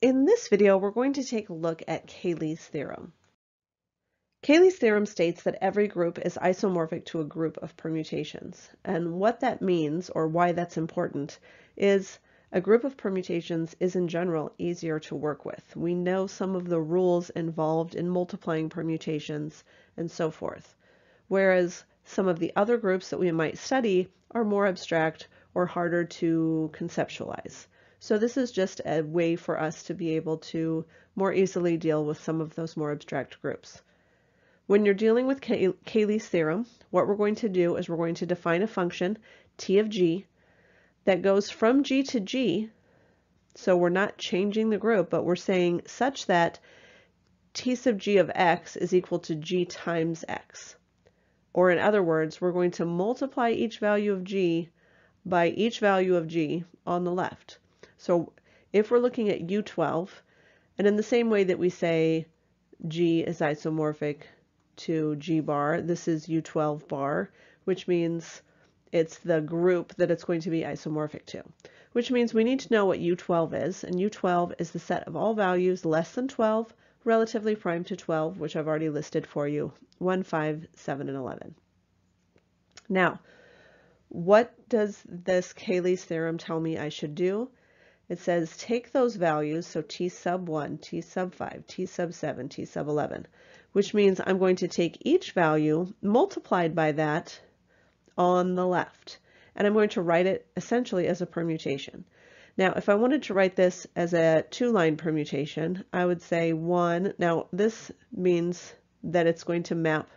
In this video, we're going to take a look at Cayley's theorem. Cayley's theorem states that every group is isomorphic to a group of permutations. And what that means, or why that's important, is a group of permutations is in general easier to work with. We know some of the rules involved in multiplying permutations and so forth. Whereas some of the other groups that we might study are more abstract or harder to conceptualize. So this is just a way for us to be able to more easily deal with some of those more abstract groups. When you're dealing with Cayley's theorem, what we're going to do is we're going to define a function, t of g, that goes from g to g, so we're not changing the group, but we're saying such that t sub g of x is equal to g times x. Or in other words, we're going to multiply each value of g by each value of g on the left. So if we're looking at U12, and in the same way that we say G is isomorphic to G bar, this is U12 bar, which means it's the group that it's going to be isomorphic to, which means we need to know what U12 is, and U12 is the set of all values less than 12, relatively prime to 12, which I've already listed for you, 1, 5, 7, and 11. Now, what does this Cayley's theorem tell me I should do? It says take those values, so t sub 1, t sub 5, t sub 7, t sub 11, which means I'm going to take each value multiplied by that on the left, and I'm going to write it essentially as a permutation. Now, if I wanted to write this as a two-line permutation, I would say 1. Now, this means that it's going to map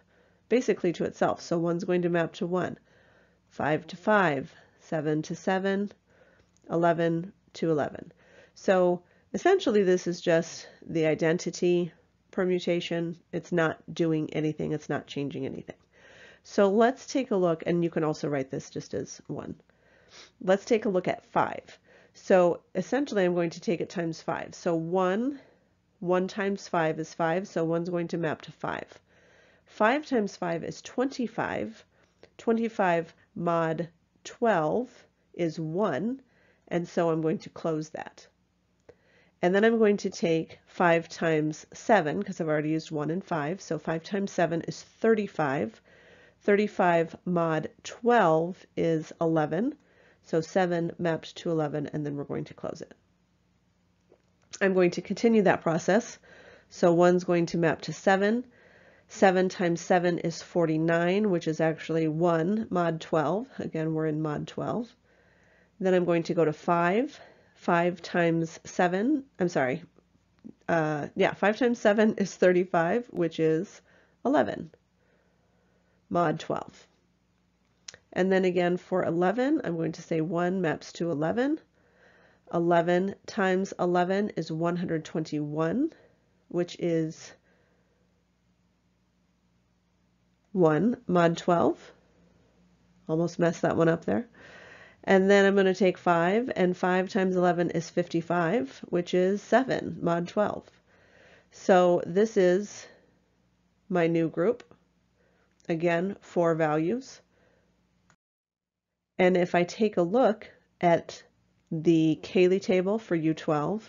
basically to itself. So 1's going to map to 1, 5 to 5, 7 to 7, 11 to 11. So essentially this is just the identity permutation. It's not doing anything. It's not changing anything. So let's take a look, and you can also write this just as 1. Let's take a look at 5. So essentially I'm going to take it times 5. So 1, 1 times 5 is 5, so 1's going to map to 5. 5 times 5 is 25. 25 mod 12 is 1, and so I'm going to close that. And then I'm going to take 5 times 7, because I've already used 1 and 5, so 5 times 7 is 35. 35 mod 12 is 11, so 7 mapped to 11, and then we're going to close it. I'm going to continue that process. So 1's going to map to 7. 7 times 7 is 49, which is actually 1 mod 12. Again, we're in mod 12. Then I'm going to go to 5. 5 times 7, I'm sorry, uh, yeah, 5 times 7 is 35, which is 11, mod 12. And then again for 11, I'm going to say 1 maps to 11. 11 times 11 is 121, which is 1 mod 12. Almost messed that one up there. And then I'm going to take 5, and 5 times 11 is 55, which is 7, mod 12. So this is my new group. Again, four values. And if I take a look at the Cayley table for U12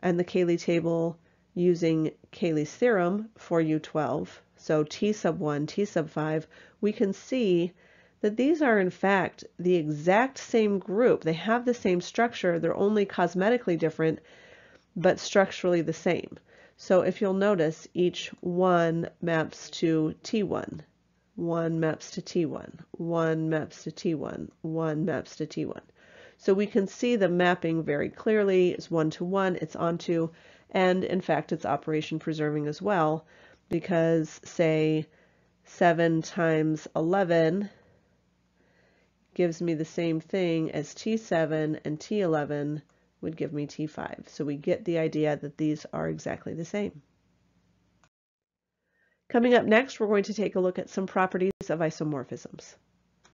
and the Cayley table using Cayley's theorem for U12, so T sub 1, T sub 5, we can see that these are in fact the exact same group. They have the same structure, they're only cosmetically different, but structurally the same. So if you'll notice, each one maps to T1, one maps to T1, one maps to T1, one maps to T1. So we can see the mapping very clearly. It's one to one, it's onto, and in fact it's operation preserving as well, because say 7 times 11 gives me the same thing as T7 and T11 would give me T5. So we get the idea that these are exactly the same. Coming up next, we're going to take a look at some properties of isomorphisms.